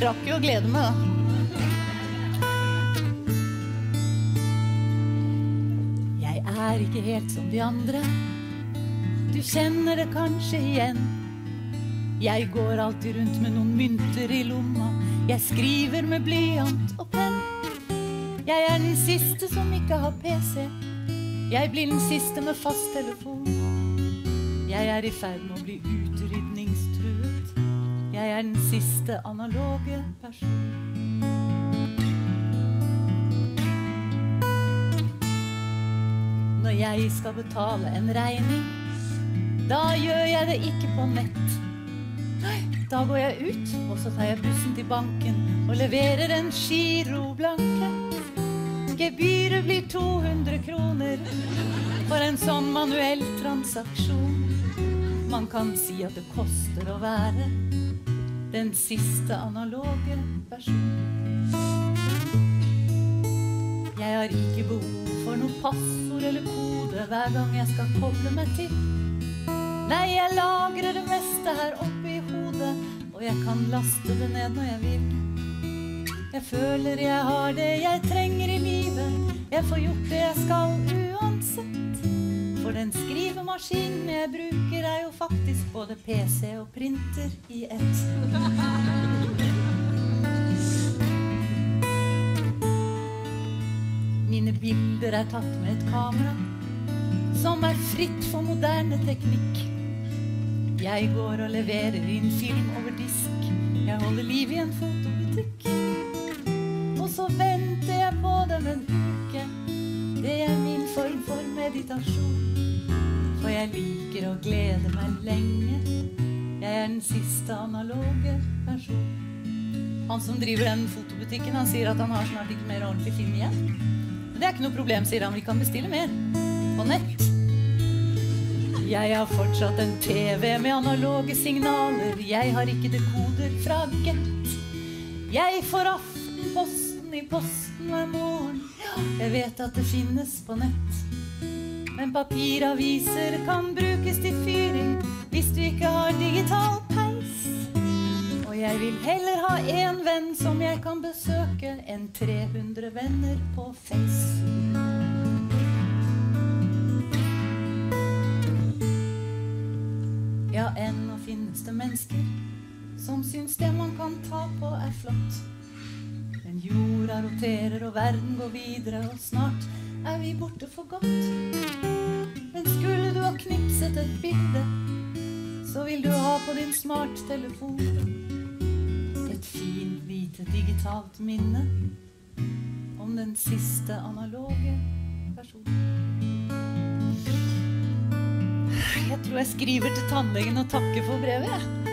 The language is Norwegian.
Jeg rakk jo å glede meg, da. Jeg er ikke helt som de andre. Du kjenner det kanskje igjen. Jeg går alltid rundt med noen mynter i lomma. Jeg skriver med blyant og penn. Jeg er den siste som ikke har PC. Jeg blir den siste med fasttelefon. Jeg er i ferd med å bli utrydningstruet. Jeg er den siste analoge person. Når jeg skal betale en regning, da gjør jeg det ikke på nett. Da går jeg ut, og så tar jeg bussen til banken og leverer en giroblanke. Gebyret blir 200 kroner for en sånn manuell transaksjon. Man kan si at det koster å være den siste analoge versjonen. Jeg har ikke behov for noe passord eller kode hver gang jeg skal koble meg til. Nei, jeg lagrer det meste her oppe i hodet, og jeg kan laste det ned når jeg vil. Jeg føler jeg har det jeg trenger i livet. Jeg får gjort det jeg skal uansett. For den skrivemaskinen jeg bruker, er jo faktisk både PC og printer i ett. Mine bilder er tatt med et kamera som er fritt for moderne teknikk. Jeg går og leverer inn film over disk. Jeg holder liv i en fotobutikk. Og så venter jeg på dem en uke. Det er min form for meditasjon. For jeg liker å glede meg lenge. Jeg er den siste analoge person. Han som driver den fotobutikken, han sier at han har snart ikke mer ordentlig film igjen. Men det er ikke noe problem, sier han. Vi kan bestille mer. På nett. Jeg har fortsatt en TV med analoge signaler. Jeg har ikke dekoder fra Get. Jeg får Aftenposten i posten hver morgen. Jeg vet at det finnes på nett. Men papiraviser kan brukes til fyring hvis du ikke har digital peis. Og jeg vil heller ha én venn som jeg kan besøke, enn 300 venner på Face. Ja, ennå finnes det mennesker som syns det man kan ta på, er flott. Men roterer, og verden går videre, og snart er vi borte for godt. Men skulle du ha knipset et bilde, så vil du ha på din smarttelefon et fint, lite digitalt minne om den siste analoge personen. Jeg tror jeg skriver til tannlegen og takker for brevet. jeg.